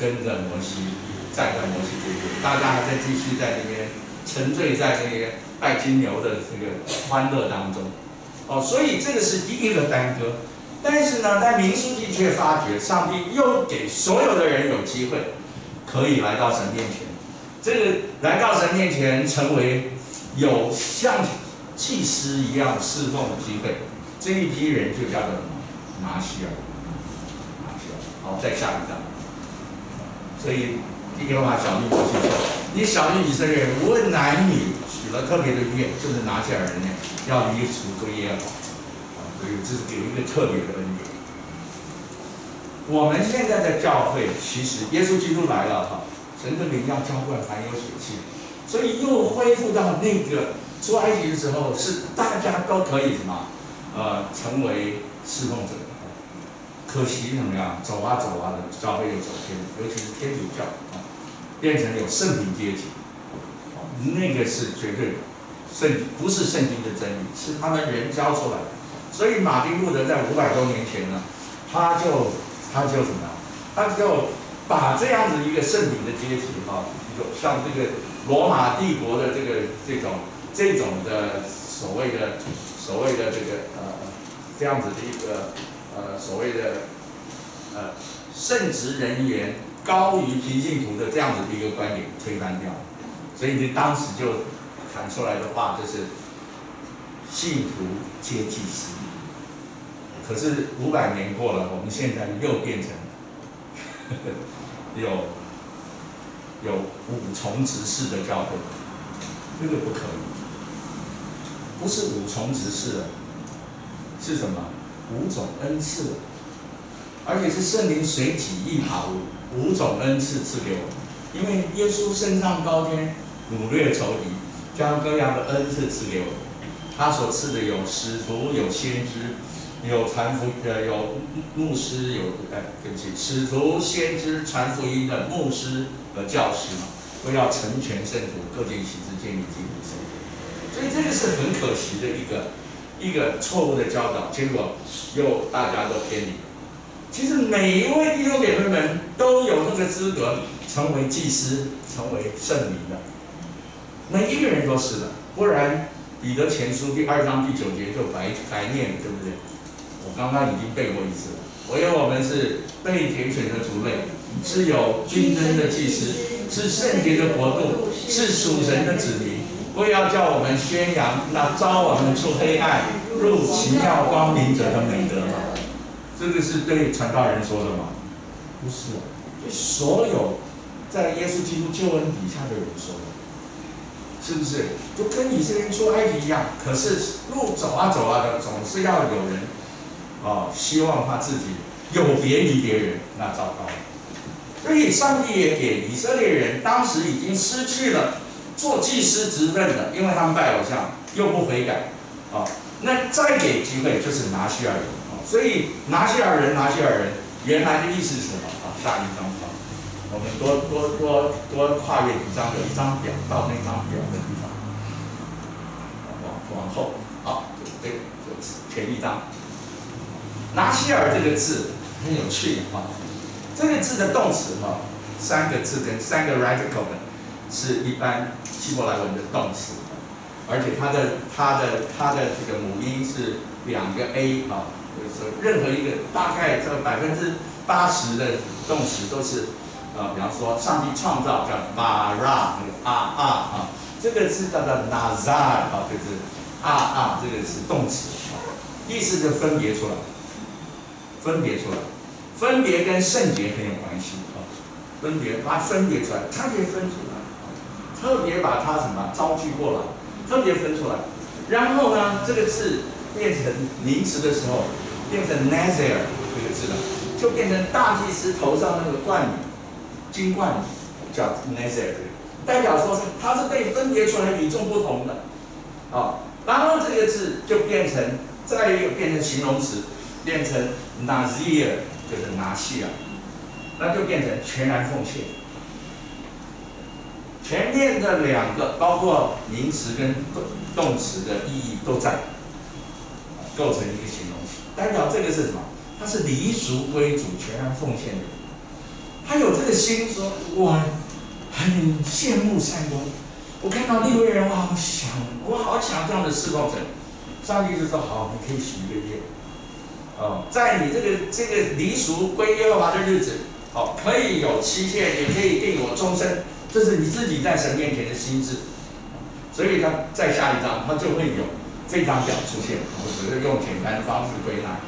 跟着摩西站在摩西这边，大家还在继续在那边沉醉在那个拜金牛的这个欢乐当中。哦，所以这个是第一个耽搁。但是呢，在民书记却发觉，上帝又给所有的人有机会，可以来到神面前。这个来到神面前，成为有像祭司一样侍奉的机会。这一批人就叫做拿西尔，拿西尔。好，再下一张。所以第一个话，小律摩西说：“你小律以色列人，无论男女，许了特别的愿，就是拿西尔人呢，要离除归耶和华。啊，所以这是给一个特别的恩典。我们现在的教会，其实耶稣基督来了哈，神的灵要浇灌凡有血气，所以又恢复到那个出埃及的时候，是大家都可以什么？呃，成为侍奉者。可惜怎么样？走啊走啊的，教会又走偏，尤其是天主教啊，变成有圣品阶级。那个是绝对的圣，不是圣经的真理，是他们人教出来的。所以马丁路德在五百多年前呢，他就他就什么样？他就把这样子一个圣品的阶级啊，就像这个罗马帝国的这个这种这种的所谓的所谓的这个呃这样子的一个呃所谓的呃圣职人员高于平信徒的这样子的一个观点推翻掉。所以你当时就喊出来的话就是信徒皆祭司。可是五百年过了，我们现在又变成 有有五重执事的教会，这个不可以，不是五重执事，是什么？五种恩赐，而且是圣灵随己意把五五种恩赐赐给我们，因为耶稣升上高天，掳掠仇敌，将各样的恩赐赐给我们，他所赐的有使徒，有先知。有传福呃有牧师有哎对不起使徒先知传福音的牧师和教师嘛，都要成全圣徒，各尽其职，建立基督圣徒。所以这个是很可惜的一个一个错误的教导，结果又大家都偏离。其实每一位弟兄姐妹们都有那个资格成为祭司，成为圣灵的，每一个人都是的，不然彼得前书第二章第九节就白白念，对不对？我刚刚已经背过一次了。唯有我们是被拣选的族类，是有君尊的祭司，是圣洁的国度，是属神的子民。为要叫我们宣扬那招我们出黑暗入奇妙光明者的美德吗？这个是对传道人说的吗？不是，对所有在耶稣基督救恩底下的人说的，是不是？就跟以色列出埃及一样。可是路走啊走啊的，总是要有人。啊，希望他自己有别于别人，那糟糕了。所以，上帝也给以色列人当时已经失去了做祭司职分的，因为他们拜偶像又不悔改。啊，那再给机会就是拿西尔人。啊，所以拿西尔人，拿西尔人原来的意思是什么？啊，下一张啊，我们多多多多跨越几张，有一张表到那张表的地方。往往后，好，对，就是前一张。拿西尔这个字很有趣哈，这个字的动词哈，三个字跟三个 radical 的，是一般希伯来文的动词，而且它的它的它的这个母音是两个 a 啊，就是说任何一个大概这百分之八十的动词都是啊，比方说上帝创造叫 bara 那个啊啊啊，这个是叫做 nazar 啊，就是啊啊这个是动词，意思就分别出来。分别出来，分别跟圣洁很有关系啊。分别把分别出来，它可以分出，特别把它什么招聚过来，特别分出来。然后呢，这个字变成名词的时候，变成 Nazir 这个字了，就变成大祭司头上那个冠冕，金冠叫 Nazir，代表说是它是被分别出来与众不同的啊。然后这个字就变成再一个变成形容词。变成 Nazir 就是拿西尔，那就变成全然奉献。前面的两个包括名词跟动动词的意义都在，构成一个形容词，代表这个是什么？他是离俗归主、全然奉献的。他有这个心说，我很羡慕善工。我看到利未人，我好想，我好想这样的侍奉者。上帝就说：好，你可以许一个愿。哦，在你这个这个离俗归耶和华的日子，好，可以有期限，也可以定我终身。这是你自己在神面前的心智。所以他再下一张，他就会有这张表出现。我只是用简单的方式归纳。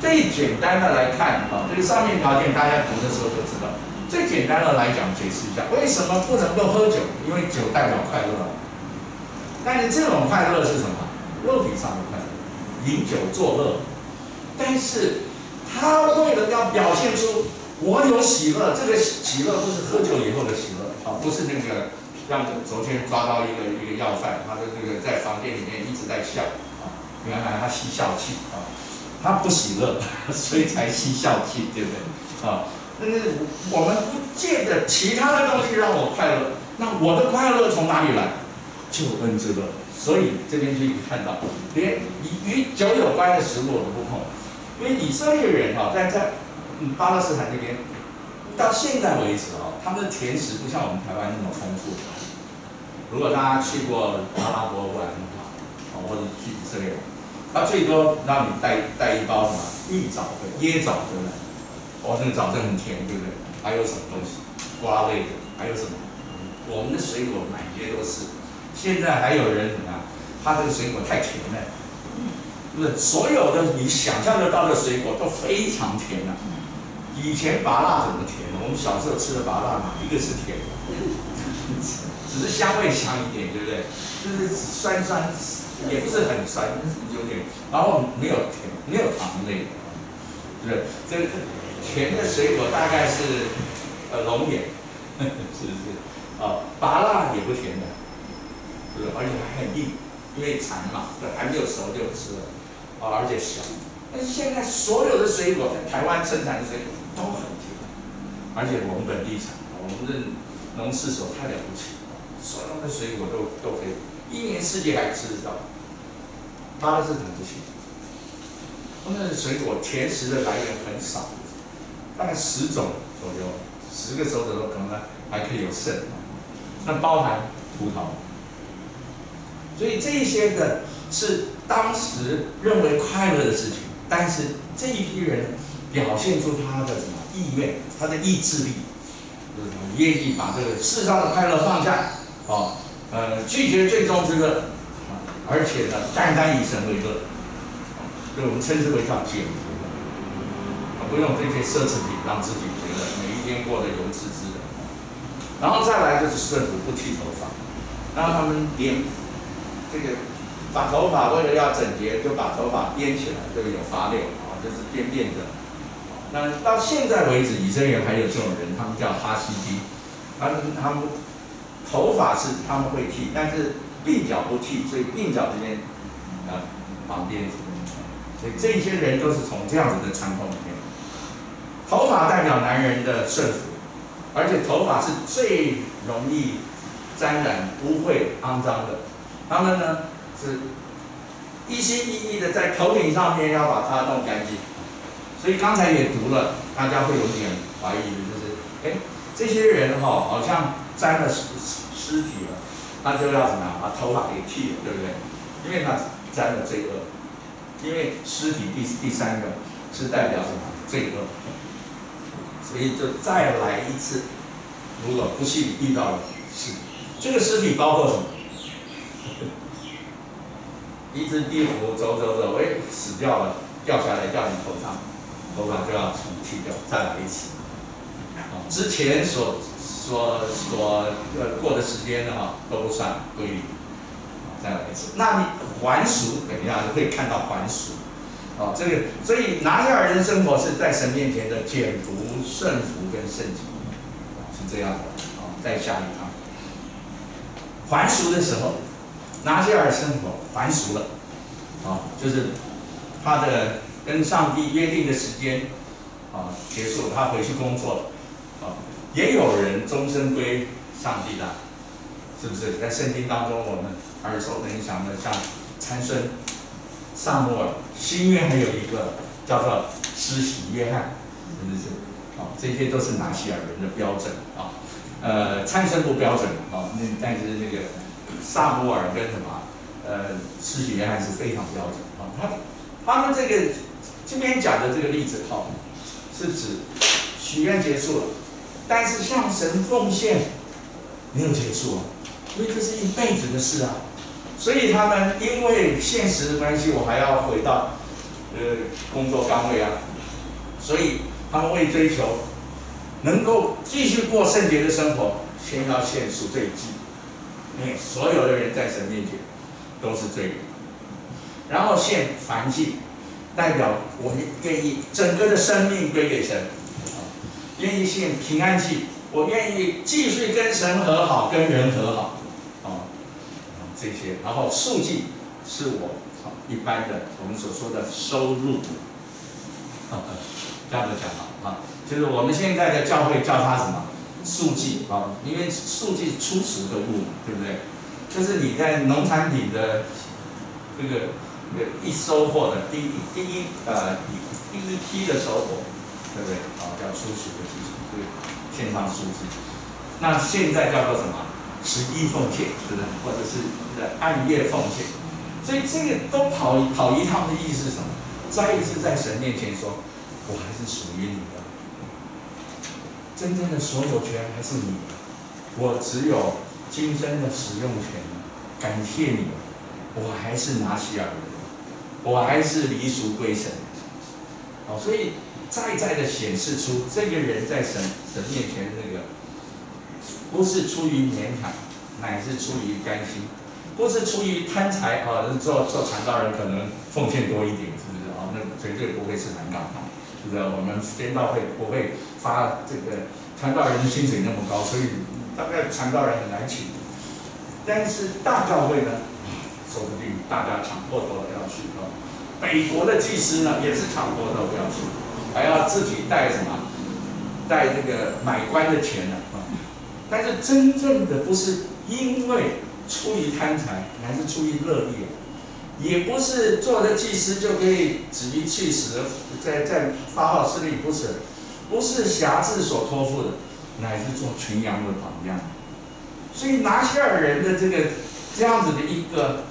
最简单的来看，啊，这个上面条件大家读的时候就知道。最简单的来讲，解释一下为什么不能够喝酒？因为酒代表快乐。但是这种快乐是什么？肉体上的快乐，饮酒作乐。但是他为了要表现出我有喜乐，这个喜乐不是喝酒以后的喜乐，啊，不是那个像昨天抓到一个一个要犯，他的这个在房间里面一直在笑，啊，原来他吸笑气，啊。他不喜乐，所以才吸笑气，对不对？啊，那我们不借着其他的东西让我快乐，那我的快乐从哪里来？救恩之乐。所以这边就可以看到，连与与酒有关的食物我都不碰，因为以色列人哈，在在嗯巴勒斯坦那边，到现在为止哦，他们的甜食不像我们台湾那么丰富。如果大家去过阿拉伯馆的话，哦，或者去以色列。他最多让你带带一包什么蜜枣的椰枣的，哦，那个枣子很甜，对不对？还有什么东西？瓜类的，还有什么？我们的水果满街都是。现在还有人怎么样？他这个水果太甜了，不是所有的你想象得到的水果都非常甜啊。以前拔辣怎么甜？我们小时候吃的拔辣哪一个是甜？只是香味强一点，对不对？就是酸酸。也不是很酸，有点，然后没有甜，没有糖类的，是不是？这个甜的水果大概是呃龙眼，是不是？哦，芭辣也不甜的，是不是？而且还很硬，因为馋嘛，还没有熟就吃了，而且小。但是现在所有的水果，台湾生产的水果都很甜，而且我们本地产，我们的农事所太了不起，所有的水果都都可以，一年四季还吃得到。巴勒斯坦不行，他们的水果甜食的来源很少，大概十种左右，十个手指头可能还可以有剩，那包含葡萄，所以这些的是当时认为快乐的事情，但是这一批人表现出他的什么意愿，他的意志力，就是愿意把这个世上的快乐放下，啊，呃，拒绝最终之乐。而且呢，单单以神为乐，所以我们称之为叫简朴，不用这些奢侈品让自己觉得每一天过得有滋滋的。然后再来就是顺服不剃头发，让他们编这个把头发为了要整洁，就把头发编起来，这个有发链啊，就是编辫子。那到现在为止，以色列还有这种人，他们叫哈希基，他们他们头发是他们会剃，但是。鬓角不剃，所以鬓角这边啊绑辫子，所以这些人都是从这样子的传统里面。头发代表男人的顺服，而且头发是最容易沾染污秽、肮脏的。他们呢是一心一意的在头顶上面要把它弄干净。所以刚才也读了，大家会有点怀疑就是，哎，这些人哈好像沾了尸尸体了。那就要什么呀？把头发给剃了，对不对？因为他沾了罪恶，因为尸体第第三个是代表什么？罪恶，所以就再来一次。如果不幸遇到了是这个尸体包括什么？一只壁虎走走走，哎，死掉了，掉下来掉你头上，头发就要重剃掉，再来一次。之前所。所所呃过的时间呢哈都不算归零，再来一次。那你还俗，等一下会看到还俗，哦，这个所以拿亚人生活是在神面前的简朴、顺服跟圣洁，是这样的。哦，再下一趟，还俗的时候，拿亚尔生活还俗了，啊，就是他的跟上帝约定的时间啊结束，他回去工作了，啊。也有人终身归上帝的，是不是？在圣经当中，我们耳熟能详的，像参孙、萨母尔，新约还有一个叫做施洗约翰，是不是？啊，这些都是拿西尔人的标准啊。呃，参生不标准啊，那但是那个萨摩尔跟什么呃，施洗约翰是非常标准啊。他他们这个这边讲的这个例子哈，是指许愿结束了，但是向神奉献没有结束啊，因为这是一辈子的事啊。所以他们因为现实的关系，我还要回到呃工作岗位啊，所以他们为追求能够继续过圣洁的生活，先要献赎罪祭。哎，所有的人在神面前都是罪人，然后献燔祭，代表我愿意整个的生命归给神，愿意献平安祭，我愿意继续跟神和好，跟人和好。啊这些，然后数据是我一般的我们所说的收入，这样子讲好啊，就是我们现在的教会叫它什么数据啊，因为数据初始的物嘛，对不对？就是你在农产品的这个这个一收获的第一第一呃第一批的收获，对不对？啊，叫初始的技术，对线上数据。那现在叫做什么？十一奉献，是不是？或者是暗夜奉献，所以这个都跑跑一趟的意思是什么？再一次在神面前说，我还是属于你的，真正的所有权还是你，我只有今生的使用权。感谢你，我还是拿西尔人，我还是离俗归神。哦，所以再再的显示出这个人在神神面前那个。不是出于勉强，乃是出于甘心；不是出于贪财啊，做做传道人可能奉献多一点，是不是啊？那绝对不会是难搞，是不是？我们天道会不会发这个传道人的薪水那么高，所以大概传道人很难请。但是大教会呢，说不定大家抢破头的要去啊。美国的祭司呢，也是抢破头要去，还要自己带什么？带这个买官的钱呢？但是真正的不是因为出于贪财，乃是出于乐意，也不是做了祭司就可以止于去死，在在发号施令，不是，不是侠志所托付的，乃是做纯阳的榜样。所以拿西尔人的这个这样子的一个